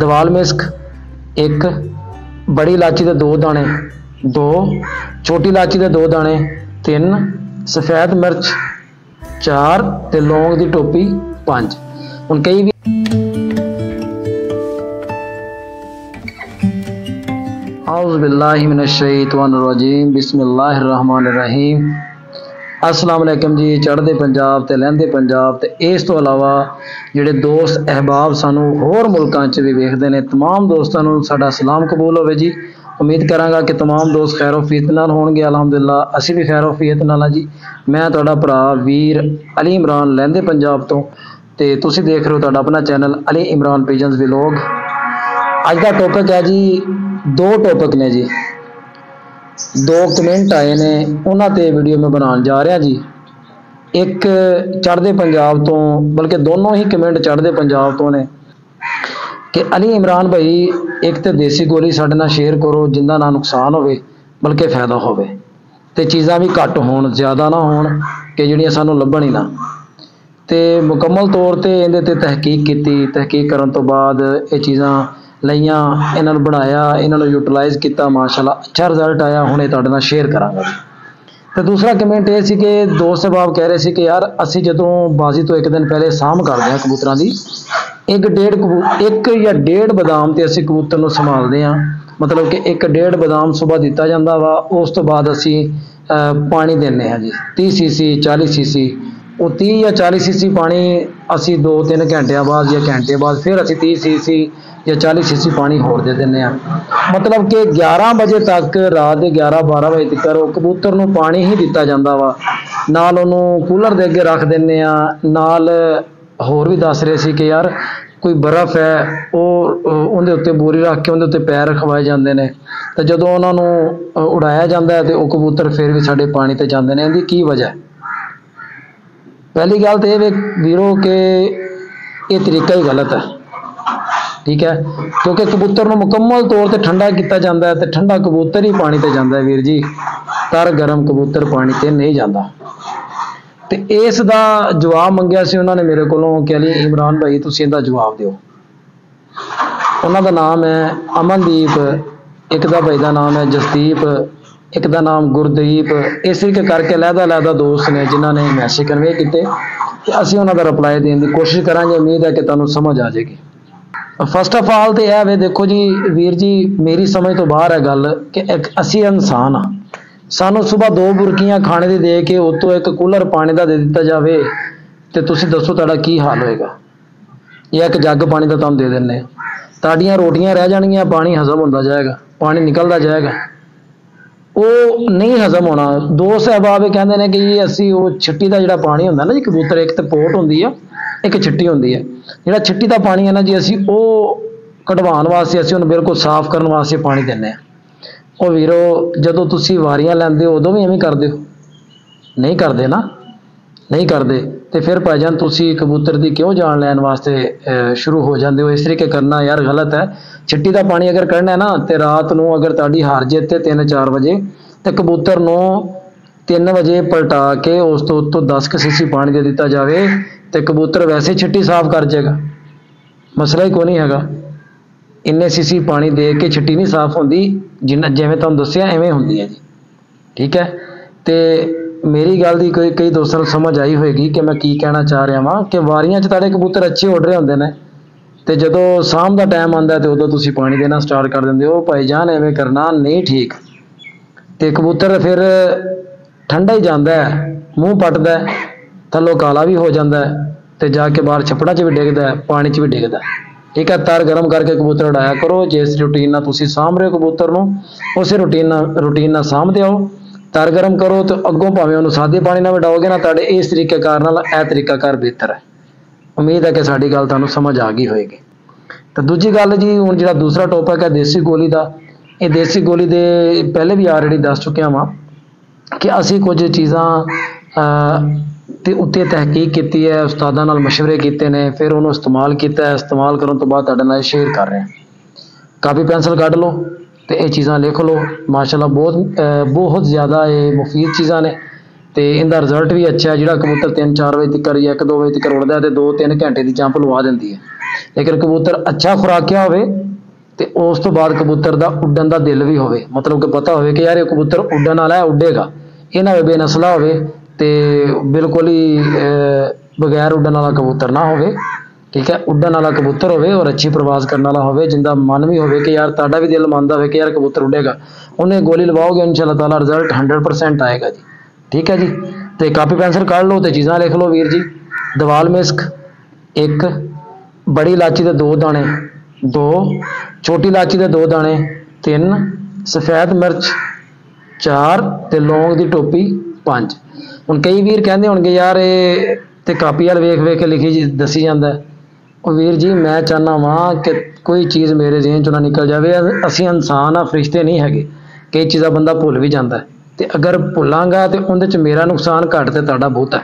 ਦਵਾਲ ਮਿਸਕ, ਇੱਕ ਬੜੀ ਇਲਾਚੀ ਦੇ ਦੋ ਦਾਣੇ, ਦੋ ਛੋਟੀ ਇਲਾਚੀ ਦੇ ਦੋ ਦਾਣੇ, ਤਿੰਨ ਸਫੈਦ ਮਿਰਚ, ਚਾਰ ਤੇ ਲੌਂਗ ਦੀ ਟੋਪੀ, ਪੰਜ। ਹੁਣ ਕਈ ਵੀ ਆਉਜ਼ ਬਿੱਲਾਹਿ ਮਿਨਸ਼ ਸ਼ੈਤਾਨਿਰ ਰਜੀਮ ਬਿਸਮਿਲ੍ਲਾਹਿਰ ਰਹਿਮਾਨਿਰ ਰਹੀਮ। ਅਸਲਾਮ ਅਲੈਕਮ ਜੀ ਚੜ੍ਹਦੇ ਪੰਜਾਬ ਤੇ ਲਹਿੰਦੇ ਪੰਜਾਬ ਤੇ ਇਸ ਤੋਂ ਇਲਾਵਾ ਜਿਹੜੇ ਦੋਸਤ ਅਹਿਬਾਬ ਸਾਨੂੰ ਹੋਰ ਮੁਲਕਾਂ 'ਚ ਵੀ ਵੇਖਦੇ ਨੇ तमाम ਦੋਸਤਾਂ ਨੂੰ ਸਾਡਾ ਸਲਾਮ ਕਬੂਲ ਹੋਵੇ ਜੀ ਉਮੀਦ ਕਰਾਂਗਾ ਕਿ तमाम ਦੋਸਤ ਖੈਰੋ ਫੀਤ ਨਾਲ ਹੋਣਗੇ ਅਲਹਮਦੁਲਿਲਾ ਅਸੀਂ ਵੀ ਖੈਰੋ ਫੀਤ ਨਾਲ ਆ ਜੀ ਮੈਂ ਤੁਹਾਡਾ ਭਰਾ ਵੀਰ ਅਲੀ ਇਮਰਾਨ ਲਹਿੰਦੇ ਪੰਜਾਬ ਤੋਂ ਤੇ ਤੁਸੀਂ ਦੇਖ ਰਹੇ ਹੋ ਤੁਹਾਡਾ ਆਪਣਾ channel Ali Imran pigeons vlog ਅੱਜ ਦਾ ਟੌਪਿਕ ਹੈ ਜੀ ਦੋ ਟੌਪਿਕ ਨੇ ਜੀ ਦੋ ਕਮੈਂਟ ਆਏ ਨੇ, ਉਹਨਾਂ ਤੇ ਵੀਡੀਓ ਮੈਂ ਬਣਾਉਣ ਜਾ ਰਿਹਾ ਜੀ। ਇੱਕ ਚੜ੍ਹਦੇ ਪੰਜਾਬ ਤੋਂ, ਬਲਕਿ ਦੋਨੋਂ ਹੀ ਕਮੈਂਟ ਚੜ੍ਹਦੇ ਪੰਜਾਬ ਤੋਂ ਨੇ। ਕਿ ਅਲੀ ਇਮਰਾਨ ਭਾਈ, ਇੱਕ ਤੇ ਦੇਸੀ ਗੋਲੀ ਸਾਡੇ ਨਾਲ ਸ਼ੇਅਰ ਕਰੋ ਜਿੰਦਾ ਨਾ ਨੁਕਸਾਨ ਹੋਵੇ, ਬਲਕਿ ਫਾਇਦਾ ਹੋਵੇ। ਤੇ ਚੀਜ਼ਾਂ ਵੀ ਘੱਟ ਹੋਣ, ਜ਼ਿਆਦਾ ਨਾ ਹੋਣ, ਕਿ ਜਿਹੜੀਆਂ ਸਾਨੂੰ ਲੱਭਣ ਹੀ ਨਾ। ਤੇ ਮੁਕੰਮਲ ਤੌਰ ਤੇ ਇਹਦੇ ਤੇ ਤਹਿਕੀਕ ਕੀਤੀ, ਤਹਿਕੀਕ ਕਰਨ ਤੋਂ ਬਾਅਦ ਇਹ ਚੀਜ਼ਾਂ ਲਈਆਂ, ਇਹਨਾਂ ਨੂੰ ਬਣਾਇਆ, ਇਹਨਾਂ ਨੂੰ ਯੂਟਿਲਾਈਜ਼ ਕੀਤਾ, ਮਾਸ਼ਾਅੱਲਾ। ਅੱਛਾ ਰਿਜ਼ਲਟ ਆਇਆ, ਹੁਣ ਇਹ ਤੁਹਾਡੇ ਨਾਲ ਸ਼ੇਅਰ ਕਰਾਂਗਾ। ਤੇ ਦੂਸਰਾ ਕਮੈਂਟ ਇਹ ਸੀ ਕਿ ਦੋਸਤ ਸਾਹਿਬ ਕਹਿ ਰਹੇ ਸੀ ਕਿ ਯਾਰ, ਅਸੀਂ ਜਦੋਂ ਬਾਜ਼ੀ ਤੋਂ ਇੱਕ ਦਿਨ ਪਹਿਲੇ ਸਾਂਭ ਕਰਦੇ ਹਾਂ ਕਬੂਤਰਾਂ ਦੀ, ਇੱਕ ਡੇਢ ਕਬੂ, ਇੱਕ ਜਾਂ ਡੇਢ ਬਦਾਮ ਤੇ ਅਸੀਂ ਕਬੂਤਰ ਨੂੰ ਸੰਭਾਲਦੇ ਹਾਂ। ਮਤਲਬ ਕਿ ਇੱਕ ਡੇਢ ਬਦਾਮ ਸਵੇਰ ਦਿੱਤਾ ਜਾਂਦਾ ਵਾ, ਉਸ ਤੋਂ ਬਾਅਦ ਅਸੀਂ ਪਾਣੀ ਦਿੰਨੇ ਹਾਂ ਜੀ। 30 ਸੀਸੀ 40 ਸੀਸੀ ਉਹ 30 ਜਾਂ 40 ਸੀਸੀ ਪਾਣੀ ਅਸੀਂ 2-3 ਘੰਟਿਆਂ ਬਾਅਦ ਜਾਂ ਘੰਟੇ ਬਾਅਦ ਫਿਰ ਅਸੀਂ 30 ਸੀਸੀ ਜਾਂ 40 ਸੀਸੀ ਪਾਣੀ ਹੋਰ ਦੇ ਦਿੰਨੇ ਆ ਮਤਲਬ ਕਿ 11 ਵਜੇ ਤੱਕ, ਰਾਤ ਦੇ 11-12 ਵਜੇ ਤੱਕ ਉਹ ਕਬੂਤਰ ਨੂੰ ਪਾਣੀ ਹੀ ਦਿੱਤਾ ਜਾਂਦਾ ਵਾ। ਨਾਲ ਉਹਨੂੰ ਕੂਲਰ ਦੇ ਅੱਗੇ ਰੱਖ ਦਿੰਨੇ ਆ ਨਾਲ ਹੋਰ ਵੀ ਦੱਸ ਰਹੇ ਸੀ ਕਿ ਯਾਰ ਕੋਈ ਬਰਫ਼ ਹੈ, ਉਹ ਉਹਦੇ ਉੱਤੇ ਬੋਰੀ ਰੱਖ ਕੇ ਉਹਦੇ ਉੱਤੇ ਪੈਰ ਰਖਵਾਏ ਜਾਂਦੇ ਨੇ। ਤਾਂ ਜਦੋਂ ਉਹਨਾਂ ਨੂੰ ਉਡਾਇਆ ਜਾਂਦਾ ਹੈ ਤੇ ਉਹ ਕਬੂਤਰ ਫਿਰ ਵੀ ਸਾਡੇ ਪਾਣੀ ਤੇ ਜਾਂਦੇ ਨੇ। ਇਹਦੀ ਕੀ ਵਜ੍ਹਾ ਹੈ? ਪਹਿਲੀ ਗੱਲ ਤੇ ਇਹ ਵੇ ਵੀਰੋ ਕਿ ਇਹ ਤਰੀਕਾ ਹੀ ਗਲਤ ਹੈ। ਠੀਕ ਹੈ? ਕਿਉਂਕਿ ਕਬੂਤਰ ਨੂੰ ਮੁਕੰਮਲ ਤੌਰ ਤੇ ਠੰਡਾ ਕੀਤਾ ਜਾਂਦਾ ਹੈ ਤੇ ਠੰਡਾ ਕਬੂਤਰ ਹੀ ਪਾਣੀ ਤੇ ਜਾਂਦਾ ਹੈ ਵੀਰ ਜੀ। ਤਰ ਗਰਮ ਕਬੂਤਰ ਪਾਣੀ ਤੇ ਨਹੀਂ ਜਾਂਦਾ। ਤੇ ਇਸ ਦਾ ਜਵਾਬ ਮੰਗਿਆ ਸੀ ਉਹਨਾਂ ਨੇ ਮੇਰੇ ਕੋਲੋਂ ਕਿ ਅਲੀ ਇਮਰਾਨ ਭਾਈ, ਤੁਸੀਂ ਇਹਦਾ ਜਵਾਬ ਦਿਓ। ਉਹਨਾਂ ਦਾ ਨਾਮ ਹੈ ਅਮਨਦੀਪ, ਇੱਕ ਦਾ ਭਾਈ ਦਾ ਨਾਮ ਹੈ ਜਸਦੀਪ ਇੱਕ ਦਾ ਨਾਮ ਗੁਰਦੀਪ, ਇਸ ਤਰੀਕੇ ਕਰਕੇ ਲਹਿਦਾ ਲਹਿਦਾ ਦੋਸਤ ਨੇ ਜਿਨ੍ਹਾਂ ਨੇ ਮੈਸੇਜ ਕਨਵੇ ਕੀਤੇ। ਤੇ ਅਸੀਂ ਉਹਨਾਂ ਦਾ ਰਿਪਲਾਈ ਦੇਣ ਦੀ ਕੋਸ਼ਿਸ਼ ਕਰਾਂਗੇ, ਉਮੀਦ ਹੈ ਕਿ ਤੁਹਾਨੂੰ ਸਮਝ ਆ ਜਾਏਗੀ। ਫਸਟ ਆਫ ਆਲ ਤੇ ਇਹ ਵੇ ਦੇਖੋ ਜੀ, ਵੀਰ ਜੀ, ਮੇਰੀ ਸਮਝ ਤੋਂ ਬਾਹਰ ਹੈ ਗੱਲ ਕਿ ਇੱਕ ਅਸੀਂ ਇਨਸਾਨ ਆ ਸਾਨੂੰ ਸਵੇਰ ਦੋ ਬੁਰਕੀਆਂ ਖਾਣੇ ਦੀ ਦੇ ਕੇ ਉਤੋਂ ਇੱਕ ਕੂਲਰ ਪਾਣੀ ਦਾ ਦੇ ਦਿੱਤਾ ਜਾਵੇ, ਤੇ ਤੁਸੀਂ ਦੱਸੋ ਤੁਹਾਡਾ ਕੀ ਹਾਲ ਹੋਏਗਾ? ਜਾਂ ਇੱਕ ਜੱਗ ਪਾਣੀ ਦਾ ਤੁਹਾਨੂੰ ਦੇ ਦਿੰਨੇ ਆ ਤੁਹਾਡੀਆਂ ਰੋਟੀਆਂ ਰਹਿ ਜਾਣਗੀਆਂ, ਪਾਣੀ ਹਜ਼ਮ ਹੁੰਦਾ ਜਾਏਗਾ, ਪਾਣੀ ਨਿਕਲਦਾ ਜਾਏਗਾ। ਉਹ ਨਹੀਂ ਹਜ਼ਮ ਹੋਣਾ। ਦੋ ਸਹਿਬਾਬ ਇਹ ਕਹਿੰਦੇ ਨੇ ਕਿ ਜੀ ਅਸੀਂ ਉਹ ਛਿੱਟੀ ਦਾ ਜਿਹੜਾ ਪਾਣੀ ਹੁੰਦਾ ਨਾ ਜੀ, ਕਬੂਤਰ, ਇੱਕ ਤੇ ਪੋਟ ਹੁੰਦੀ ਆ, ਇੱਕ ਛਿੱਟੀ ਹੁੰਦੀ ਹੈ ਜਿਹੜਾ ਛਿੱਟੀ ਦਾ ਪਾਣੀ ਹੈ ਨਾ ਜੀ, ਅਸੀਂ ਉਹ ਕਢਵਾਉਣ ਵਾਸਤੇ, ਅਸੀਂ ਉਹਨੂੰ ਬਿਲਕੁਲ ਸਾਫ਼ ਕਰਨ ਵਾਸਤੇ ਪਾਣੀ ਦਿੰਨੇ ਆ। ਉਹ ਵੀਰੋ, ਜਦੋਂ ਤੁਸੀਂ ਵਾਰੀਆਂ ਲੈਂਦੇ ਹੋ, ਉਦੋਂ ਵੀ ਐਵੇਂ ਕਰਦੇ ਹੋ। ਨਹੀਂ ਕਰਦੇ ਨਾ? ਨਹੀਂ ਕਰਦੇ। ਤੇ ਫਿਰ ਭਾਈਜਾਨ ਤੁਸੀਂ ਕਬੂਤਰ ਦੀ ਕਿਉਂ ਜਾਨ ਲੈਣ ਵਾਸਤੇ ਸ਼ੁਰੂ ਹੋ ਜਾਂਦੇ ਹੋ? ਇਸ ਤਰੀਕੇ ਕਰਨਾ ਯਾਰ ਗਲਤ ਹੈ। ਛਿੱਟੀ ਦਾ ਪਾਣੀ ਅਗਰ ਕੱਢਣਾ ਹੈ ਨਾ, ਤੇ ਰਾਤ ਨੂੰ ਅਗਰ ਤੁਹਾਡੀ ਹਾਰ ਜਿੱਤ ਤੇ 3-4 ਵਜੇ, ਤੇ ਕਬੂਤਰ ਨੂੰ 3 ਵਜੇ ਪਲਟਾ ਕੇ ਉਸ ਤੋਂ ਉੱਤੋਂ 10 ਕੁ ਸੀਸੀ ਪਾਣੀ ਦੇ ਦਿੱਤਾ ਜਾਵੇ, ਤੇ ਕਬੂਤਰ ਵੈਸੇ ਛਿੱਟੀ ਸਾਫ਼ ਕਰ ਜਾਏਗਾ। ਮਸਲਾ ਹੀ ਕੋਈ ਨਹੀਂ ਹੈਗਾ। ਇੰਨੇ ਸੀਸੀ ਪਾਣੀ ਦੇ ਕੇ ਛਿੱਟੀ ਨਹੀਂ ਸਾਫ਼ ਹੁੰਦੀ, ਜਿੰਨਾ ਜਿਵੇਂ ਤੁਹਾਨੂੰ ਦੱਸਿਆ, ਐਵੇਂ ਹੁੰਦੀ ਹੈ ਜੀ। ਠੀਕ ਹੈ? ਤੇ ਮੇਰੀ ਗੱਲ ਦੀ ਕੋਈ ਕਈ ਦੋਸਤਾਂ ਨੂੰ ਸਮਝ ਆਈ ਹੋਏਗੀ ਕਿ ਮੈਂ ਕੀ ਕਹਿਣਾ ਚਾਹ ਰਿਹਾ ਵਾਂ ਕਿ ਵਾਰੀਆਂ 'ਚ ਤੁਹਾਡੇ ਕਬੂਤਰ ਅੱਛੇ ਉੱਡ ਰਹੇ ਹੁੰਦੇ ਨੇ। ਤੇ ਜਦੋਂ ਸ਼ਾਮ ਦਾ ਟਾਈਮ ਆਉਂਦਾ ਤੇ ਉਦੋਂ ਤੁਸੀਂ ਪਾਣੀ ਦੇਣਾ ਸਟਾਰਟ ਕਰ ਦਿੰਦੇ ਹੋ, ਭਾਈ ਜਾਨ, ਐਵੇਂ ਕਰਨਾ ਨਹੀਂ ਠੀਕ। ਤੇ ਕਬੂਤਰ ਫਿਰ ਠੰਡਾ ਹੀ ਜਾਂਦਾ ਹੈ, ਮੂੰਹ ਪੱਟਦਾ ਹੈ, ਥੱਲੋਂ ਕਾਲਾ ਵੀ ਹੋ ਜਾਂਦਾ ਹੈ ਤੇ ਜਾ ਕੇ ਬਾਹਰ ਛੱਪੜਾਂ 'ਚ ਵੀ ਡਿੱਗਦਾ ਹੈ, ਪਾਣੀ 'ਚ ਵੀ ਡਿੱਗਦਾ ਹੈ। ਠੀਕ ਹੈ, ਤਾਰ ਗਰਮ ਕਰਕੇ ਕਬੂਤਰ ਉਡਾਇਆ ਕਰੋ, ਜਿਸ ਰੂਟੀਨ ਨਾਲ ਤੁਸੀਂ ਸਾਂਭ ਰਹੇ ਹੋ ਕਬੂਤਰ ਨੂੰ, ਉਸੇ ਰੂਟੀਨ ਨਾਲ ਰੂਟੀਨ ਨਾਲ ਸਾਂਭਦੇ ਆਓ। ਤਰ ਗਰਮ ਕਰੋ ਤੇ ਅੱਗੋਂ ਭਾਵੇਂ ਉਹਨੂੰ ਸਾਦੇ ਪਾਣੀ ਨਾਲ ਵਡਾਓਗੇ ਨਾ ਤੁਹਾਡੇ ਇਸ ਤਰੀਕੇਕਾਰ ਨਾਲ ਇਹ ਤਰੀਕਾਕਾਰ ਬਿਹਤਰ ਹੈ। ਉਮੀਦ ਹੈ ਕਿ ਸਾਡੀ ਗੱਲ ਤੁਹਾਨੂੰ ਸਮਝ ਆ ਗਈ ਹੋਏਗੀ। ਤਾਂ ਦੂਜੀ ਗੱਲ ਜੀ ਹੁਣ ਜਿਹੜਾ ਦੂਸਰਾ ਟੌਪਿਕ ਹੈ ਦੇਸੀ ਗੋਲੀ ਦਾ ਇਹ ਦੇਸੀ ਗੋਲੀ ਦੇ ਪਹਿਲੇ ਵੀ ਆਲਰੇਡੀ ਦੱਸ ਚੁੱਕਿਆ ਵਾਂ ਕਿ ਅਸੀਂ ਕੁਝ ਚੀਜ਼ਾਂ ਅਹ, ਤੇ ਉੱਤੇ ਤਹਿਕੀਕ ਕੀਤੀ ਹੈ ਉਸਤਾਦਾਂ ਨਾਲ مشਵਰੇ ਕੀਤੇ ਨੇ ਫਿਰ ਉਹਨੂੰ ਇਸਤੇਮਾਲ ਕੀਤਾ ਹੈ। ਇਸਤੇਮਾਲ ਕਰਨ ਤੋਂ ਬਾਅਦ ਤੁਹਾਡੇ ਨਾਲ ਸ਼ੇਅਰ ਕਰ ਰਹੇ ਹਾਂ। ਕਾਪੀ ਪੈਨਸਲ ਕੱਢ ਲਓ। ਤੇ ਇਹ ਚੀਜ਼ਾਂ ਲਿਖ ਲਓ। ਮਾਸ਼ਾਅੱਲਾ ਬਹੁਤ ਬਹੁਤ ਜ਼ਿਆਦਾ ਇਹ ਮੁਫੀਦ ਚੀਜ਼ਾਂ ਨੇ। ਤੇ ਇਹਦਾ ਰਿਜ਼ਲਟ ਵੀ ਅੱਛਾ ਹੈ। ਜਿਹੜਾ ਕਬੂਤਰ 3-4 ਵਜੇ ਤੱਕ ਜਾਂ 1-2 ਵਜੇ ਤੱਕ ਉੜਦਾ ਹੈ ਤੇ 2-3 ਘੰਟੇ ਦੀ ਜੰਪ ਲਵਾ ਦਿੰਦੀ ਹੈ। ਲੇਕਿਨ ਕਬੂਤਰ ਅੱਛਾ ਖੁਰਾਕਿਆ ਹੋਵੇ ਤੇ ਉਸ ਤੋਂ ਬਾਅਦ ਕਬੂਤਰ ਦਾ ਉੱਡਣ ਦਾ ਦਿਲ ਵੀ ਹੋਵੇ। ਮਤਲਬ ਕਿ ਪਤਾ ਹੋਵੇ ਕਿ ਯਾਰ ਇਹ ਕਬੂਤਰ ਉੱਡਣ ਵਾਲਾ ਹੈ, ਉੱਡੇਗਾ। ਇਹ ਨਾ ਬੇਨਸਲਾ ਹੋਵੇ ਤੇ ਬਿਲਕੁਲ ਹੀ ਬਗੈਰ ਉੱਡਣ ਵਾਲਾ ਕਬੂਤਰ ਨਾ ਹੋਵੇ। ਠੀਕ ਹੈ? ਉੱਡਣ ਵਾਲਾ ਕਬੂਤਰ ਹੋਵੇ ਔਰ ਅੱਛੀ ਪ੍ਰਵਾਜ਼ ਕਰਨ ਵਾਲਾ ਹੋਵੇ, ਜਿੰਦਾ ਮਨ ਵੀ ਹੋਵੇ ਕਿ ਯਾਰ ਤੁਹਾਡਾ ਵੀ ਦਿਲ ਮੰਨਦਾ ਹੋਵੇ ਕਿ ਯਾਰ ਕਬੂਤਰ ਉੱਡੇਗਾ। ਉਹਨੇ ਗੋਲੀ ਲਵਾਓਗੇ, ਇਨਸ਼ਾਅੱਲਾ ਤਾਲਾ ਰਿਜ਼ਲਟ 100% ਆਏਗਾ ਜੀ। ਠੀਕ ਹੈ ਜੀ? ਤੇ ਕਾਪੀ ਪੈਨਸਲ ਕੱਢ ਲਓ ਤੇ ਚੀਜ਼ਾਂ ਲਿਖ ਲਓ ਵੀਰ ਜੀ। ਦਵਾਲ ਮਿਸਕ, ਇੱਕ, ਬੜੀ ਇਲਾਚੀ ਦੇ ਦੋ ਦਾਣੇ। ਦੋ, ਛੋਟੀ ਇਲਾਚੀ ਦੇ ਦੋ ਦਾਣੇ। ਤਿੰਨ, ਸਫੈਦ ਮਿਰਚ। ਚਾਰ, ਤੇ ਲੌਂਗ ਦੀ ਟੋਪੀ। ਪੰਜ। ਹੁਣ ਕਈ ਵੀਰ ਕਹਿੰਦੇ ਹੋਣਗੇ, ਯਾਰ ਇਹ ਤੇ ਕਾਪੀ ਵਾਲ ਵੇਖ ਵੇਖ ਕੇ ਲਿਖੀ ਦੱਸੀ ਜਾਂਦਾ। ਉਹ ਵੀਰ ਜੀ, ਮੈਂ ਚਾਹਨਾ ਵਾਂ ਕਿ ਕੋਈ ਚੀਜ਼ ਮੇਰੇ ਜ਼ਿਹਨ ਚੋਂ ਨਾ ਨਿਕਲ ਜਾਵੇ। ਅਸੀਂ ਇਨਸਾਨ ਆ, ਫਰਿਸ਼ਤੇ ਨਹੀਂ ਹੈਗੇ। ਕਈ ਚੀਜ਼ਾਂ ਬੰਦਾ ਭੁੱਲ ਵੀ ਜਾਂਦਾ। ਹੈ। ਤੇ ਅਗਰ ਭੁੱਲਾਂਗਾ ਤੇ ਉਹਦੇ ਚ ਮੇਰਾ ਨੁਕਸਾਨ ਘੱਟ ਤੇ ਤੁਹਾਡਾ ਬਹੁਤ ਹੈ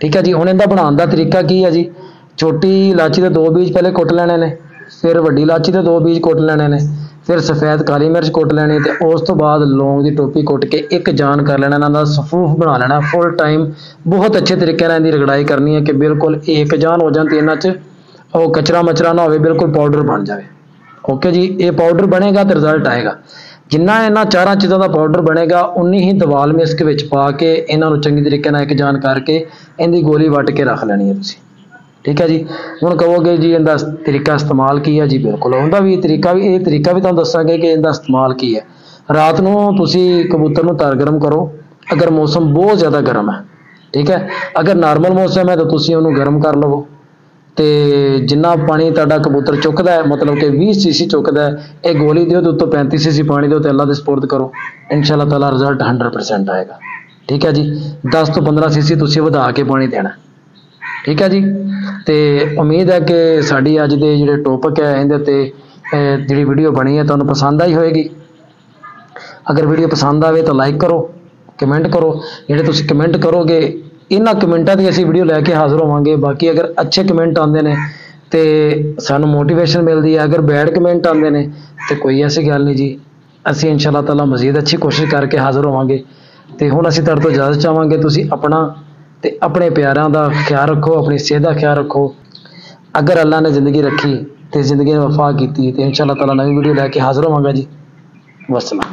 ਠੀਕ ਹੈ ਜੀ, ਹੁਣ ਇਹਦਾ ਬਣਾਉਣ ਦਾ ਤਰੀਕਾ ਕੀ ਹੈ ਜੀ? ਛੋਟੀ ਇਲਾਚੀ ਦੇ ਦੋ ਬੀਜ ਪਹਿਲੇ ਕੁੱਟ ਲੈਣੇ ਨੇ, ਫਿਰ ਵੱਡੀ ਇਲਾਚੀ ਦੇ ਦੋ ਬੀਜ ਕੁੱਟ ਲੈਣੇ ਨੇ, ਫਿਰ ਸਫੈਦ ਕਾਲੀ ਮਿਰਚ ਕੁੱਟ ਲੈਣੀ ਤੇ ਉਸ ਤੋਂ ਬਾਅਦ ਲੌਂਗ ਦੀ ਟੋਪੀ ਕੁੱਟ ਕੇ ਇੱਕ ਜਾਨ ਕਰ ਲੈਣਾ, ਇਹਨਾਂ ਦਾ ਸਫੂਫ ਬਣਾ ਲੈਣਾ ਫੁੱਲ ਟਾਈਮ ਬਹੁਤ ਅੱਛੇ ਤਰੀਕੇ ਨਾਲ ਇਹਦੀ ਰਗੜਾਈ ਕਰਨੀ ਹੈ ਕਿ ਬਿਲਕੁਲ ਇੱਕ ਜਾਨ ਹੋ ਜਾਣ ਤੇ ਇਹਨਾਂ 'ਚ ਉਹ ਕਚਰਾ ਮਚਰਾ ਨਾ ਹੋਵੇ, ਬਿਲਕੁਲ ਪਾਊਡਰ ਬਣ ਜਾਵੇ। ਓਕੇ ਜੀ, ਇਹ ਪਾਊਡਰ ਬਣੇਗਾ ਤੇ ਰਿਜ਼ਲਟ ਆਏਗਾ। ਜਿੰਨਾ ਇਹਨਾਂ ਚਾਰਾਂ ਚੀਜ਼ਾਂ ਦਾ ਪਾਊਡਰ ਬਣੇਗਾ, ਉਨੀ ਹੀ ਦਵਾਲ ਮਿਸਕ ਵਿੱਚ ਪਾ ਕੇ ਇਹਨਾਂ ਨੂੰ ਚੰਗੀ ਤਰੀਕੇ ਨਾਲ ਇੱਕ ਜਾਨ ਕਰਕੇ ਇਹਦੀ ਗੋਲੀ ਵੱਟ ਕੇ ਰੱਖ ਲੈਣੀ ਹੈ ਤੁਸੀਂ। ਠੀਕ ਹੈ ਜੀ? ਹੁਣ ਕਹੋਗੇ ਜੀ, ਇਹਦਾ ਤਰੀਕਾ ਇਸਤੇਮਾਲ ਕੀ ਹੈ? ਜੀ, ਬਿਲਕੁਲ। ਉਹਦਾ ਵੀ ਤਰੀਕਾ ਵੀ, ਇਹ ਤਰੀਕਾ ਵੀ ਤੁਹਾਨੂੰ ਦੱਸਾਂਗੇ ਕਿ ਇਹਦਾ ਇਸਤੇਮਾਲ ਕੀ ਹੈ। ਰਾਤ ਨੂੰ ਤੁਸੀਂ ਕਬੂਤਰ ਨੂੰ ਤਰ ਗਰਮ ਕਰੋ। ਅਗਰ ਮੌਸਮ ਬਹੁਤ ਜ਼ਿਆਦਾ ਗਰਮ ਹੈ, ਠੀਕ ਹੈ? ਅਗਰ ਨਾਰਮਲ ਮੌਸਮ ਹੈ ਤਾਂ ਤੁਸੀਂ ਉਹਨੂੰ ਗਰਮ ਕਰ ਲਵੋ। ਤੇ ਜਿੰਨਾ ਪਾਣੀ ਤੁਹਾਡਾ ਕਬੂਤਰ ਚੁੱਕਦਾ ਹੈ, ਮਤਲਬ ਕਿ 20 ਸੀਸੀ ਚੁੱਕਦਾ ਹੈ, ਇਹ ਗੋਲੀ ਦਿਓ ਤੇ ਉੱਤੋਂ 35 ਸੀਸੀ ਪਾਣੀ ਦਿਓ ਤੇ ਅੱਲਾ ਦੇ ਸਪੋਰਟ ਕਰੋ। ਇਨਸ਼ਾਅੱਲਾ ਤਾਲਾ ਰਿਜ਼ਲਟ 100% ਆਏਗਾ। ਠੀਕ ਹੈ ਜੀ? 10 ਤੋਂ 15 ਸੀਸੀ ਤੁਸੀਂ ਵਧਾ ਕੇ ਪਾਣੀ ਦੇਣਾ। ਠੀਕ ਹੈ ਜੀ? ਤੇ ਉਮੀਦ ਹੈ ਕਿ ਸਾਡੀ ਅੱਜ ਦੇ ਜਿਹੜੇ ਟੌਪਿਕ ਹੈ, ਇਹਦੇ ਤੇ ਜਿਹੜੀ ਵੀਡੀਓ ਬਣੀ ਹੈ, ਤੁਹਾਨੂੰ ਪਸੰਦ ਆਈ ਹੋਵੇਗੀ ਅਗਰ ਵੀਡੀਓ ਪਸੰਦ ਆਵੇ ਤਾਂ ਲਾਈਕ ਕਰੋ ਕਮੈਂਟ ਕਰੋ। ਜਿਹੜੇ ਤੁਸੀਂ ਕਮੈਂਟ ਕਰੋਗੇ ਇਹਨਾਂ ਕਮੈਂਟਾਂ ਦੀ ਅਸੀਂ ਵੀਡੀਓ ਲੈ ਕੇ ਹਾਜ਼ਰ ਹੋਵਾਂਗੇ। ਬਾਕੀ ਅਗਰ ਅੱਛੇ ਕਮੈਂਟ ਆਉਂਦੇ ਨੇ ਤੇ ਸਾਨੂੰ ਮੋਟੀਵੇਸ਼ਨ ਮਿਲਦੀ ਹੈ, ਅਗਰ ਬੈਡ ਕਮੈਂਟ ਆਉਂਦੇ ਨੇ ਤੇ ਕੋਈ ਐਸੀ ਗੱਲ ਨਹੀਂ ਜੀ। ਅਸੀਂ ਇਨਸ਼ਾਅੱਲਾ ਤਾਲਾ ਮਜ਼ੀਦ ਅੱਛੀ ਕੋਸ਼ਿਸ਼ ਕਰਕੇ ਹਾਜ਼ਰ ਹੋਵਾਂਗੇ। ਤੇ ਹੁਣ ਅਸੀਂ ਤੁਹਾਡੇ ਤੋਂ ਇਜਾਜ਼ਤ ਚਾਹਾਂਗੇ, ਤੁਸੀਂ ਆਪਣਾ ਤੇ ਆਪਣੇ ਪਿਆਰਾਂ ਦਾ ਖਿਆਲ ਰੱਖੋ, ਆਪਣੀ ਸਿਹਤ ਦਾ ਖਿਆਲ ਰੱਖੋ। ਅਗਰ ਅੱਲਾ ਨੇ ਜ਼ਿੰਦਗੀ ਰੱਖੀ ਤੇ ਜ਼ਿੰਦਗੀ ਨੇ ਵਫਾ ਕੀਤੀ ਤੇ ਇਨਸ਼ਾਅੱਲਾ ਤਾਲਾ ਨਵੀਂ ਵੀਡੀਓ ਲੈ ਕੇ ਹਾਜ਼ਰ ਹੋਵਾਂਗਾ ਜੀ। ਵਸਲਾਮ।